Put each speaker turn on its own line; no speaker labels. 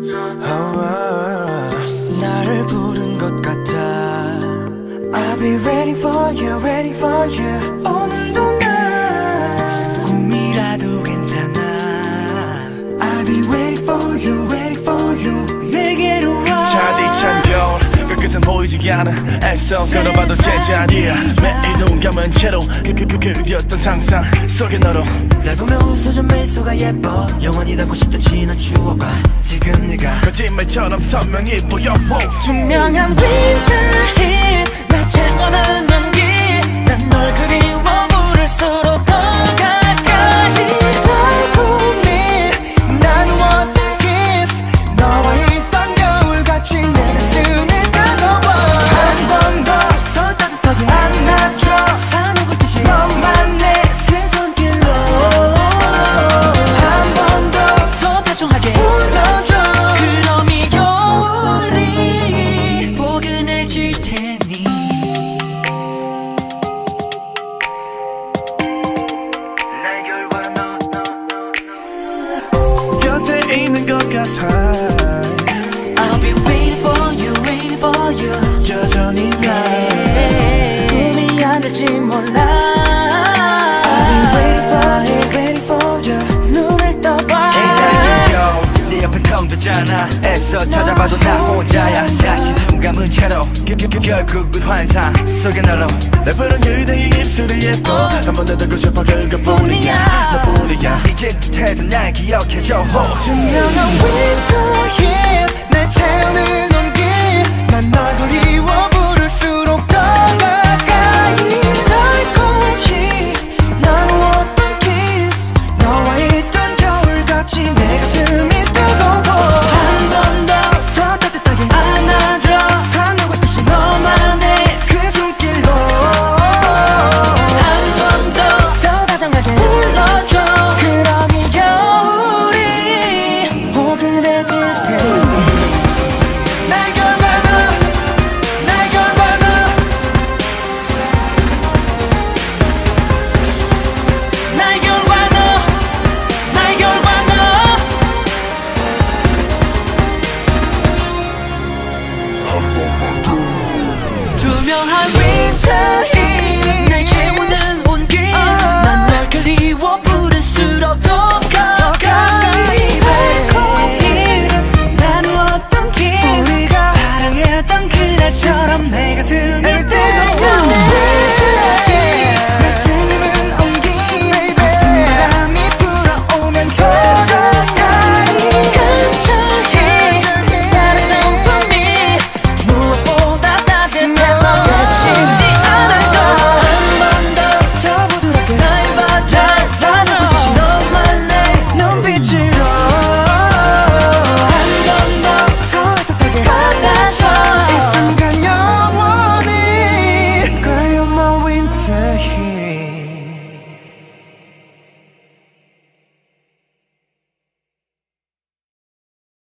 oh, oh. 나를 부른 것 같아 I'll be ready for you, ready for you
끝끝은 보이지 않아 애써 걸어봐도 제자리야. 매일 눈 감은 채로 그, 그, 그, 그렸던 상상 속에 너로.
날 보며 웃어줘 미소가 예뻐. 영원히 담고 싶던 지난 추억과 지금 네가
거짓말처럼 선명히 보여
투명한 윈
것 같아
I'll be waiting for you, waiting for you
여전히 나
꿈이 안 될지 몰라
비잖아. 애써 찾아봐도 나 혼자야. 다시 눈 감은 채로 결국은 환상 속에 너로. 내 푸른 그대의 입술이 예뻐. 한 번 더 듣고 싶어 그것뿐이야 너뿐이야. 이제 듯해도 날 기억해줘.
투명한 winter heat 날 채우는 온기 난널 그리